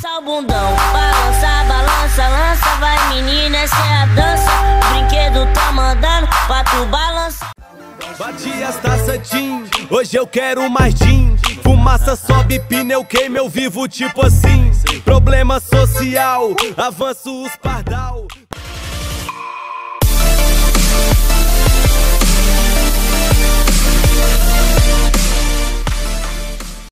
Balança o bundão, balança, balança, lança, vai menina, essa é a dança. O brinquedo tá mandando pra tu balançar. Bati as taças hoje eu quero mais Jim. Fumaça sobe, pneu queima, eu vivo tipo assim. Problema social, avanço os pardal.